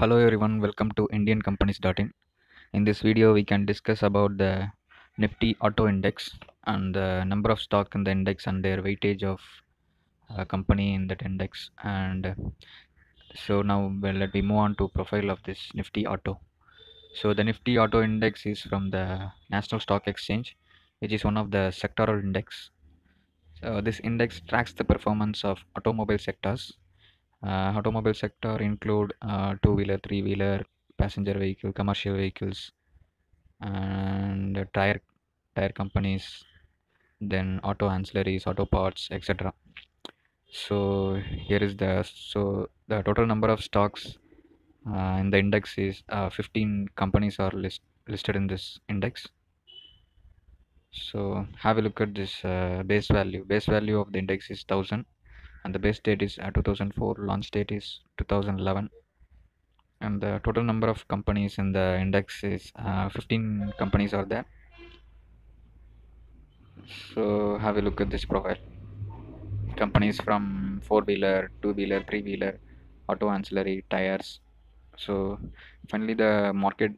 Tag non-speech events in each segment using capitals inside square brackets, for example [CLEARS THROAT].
Hello everyone, welcome to indiancompanies.in. In this video, we can discuss about the Nifty Auto Index and the number of stock in the index and their weightage of a company in that index. And uh, so now, well, let me move on to profile of this Nifty Auto. So the Nifty Auto Index is from the National Stock Exchange, which is one of the sectoral index. So this index tracks the performance of automobile sectors uh, automobile sector include uh, two-wheeler, three-wheeler, passenger vehicle, commercial vehicles, and tire tire companies, then auto ancillaries, auto parts, etc. So here is the so the total number of stocks uh, in the index is uh, 15 companies are list, listed in this index. So have a look at this uh, base value. Base value of the index is 1000 and the base date is uh, 2004 launch date is 2011 and the total number of companies in the index is uh, 15 companies are there. So have a look at this profile. Companies from four wheeler two wheeler three wheeler auto ancillary tires. So finally the market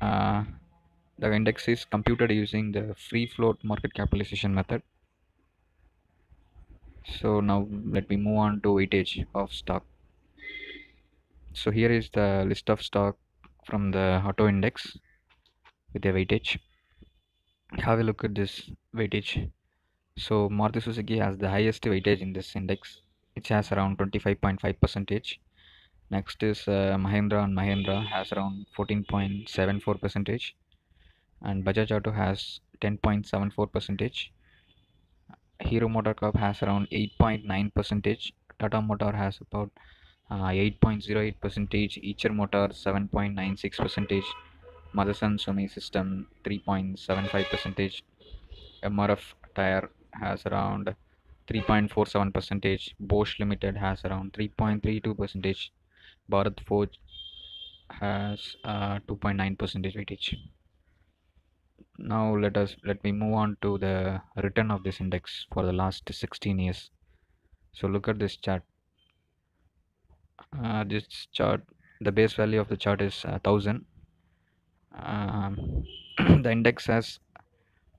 uh, the index is computed using the free float market capitalization method so now let me move on to weightage of stock. So here is the list of stock from the auto index with the weightage. Have a look at this weightage. So Maruti Suzuki has the highest weightage in this index. It has around 25.5 percentage. Next is uh, Mahindra and Mahindra has around 14.74 percentage. And Bajaj Auto has 10.74 percentage Hero Motor MotoCorp has around 8.9 percentage. Tata Motor has about uh, 8.08 percentage. Eicher Motor 7.96 percentage. Motherson Sumi System 3.75 percentage. MRF Tire has around 3.47 percentage. Bosch Limited has around 3.32 percentage. Bharat Forge has uh, 2.9 percentage weightage now let us let me move on to the return of this index for the last 16 years. So look at this chart. Uh, this chart the base value of the chart is uh, 1000 um, [CLEARS THROAT] the index has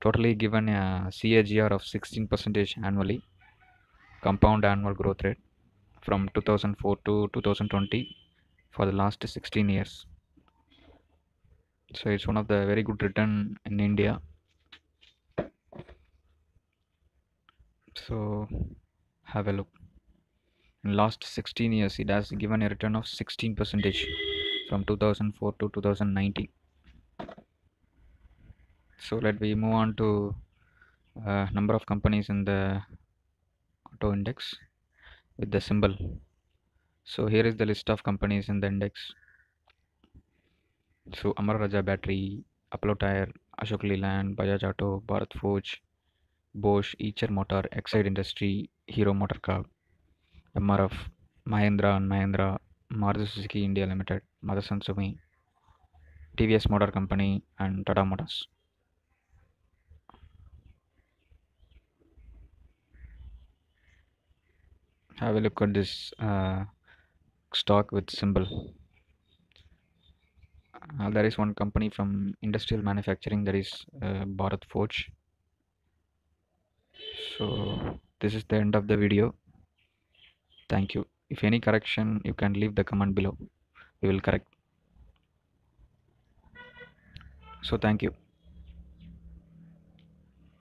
totally given a CAGR of 16 percentage annually compound annual growth rate from 2004 to 2020 for the last 16 years so it's one of the very good return in India. So have a look. In last 16 years, it has given a return of 16 percentage from 2004 to 2019. So let me move on to uh, number of companies in the auto index with the symbol. So here is the list of companies in the index so Amara Raja Battery, Apollo Tire, Ashok Leyland, Bajaj Auto, Bharat Forge, Bosch, Eicher Motor, Exide Industry, Hero MotoCorp, MRF, Mahindra and Mahindra, Maruti Suzuki India Limited, Motherson Sumi, TVS Motor Company and Tata Motors. Have a look at this uh, stock with symbol uh, there is one company from industrial manufacturing that is uh, Bharat Forge. So this is the end of the video. Thank you. If any correction you can leave the comment below. We will correct. So thank you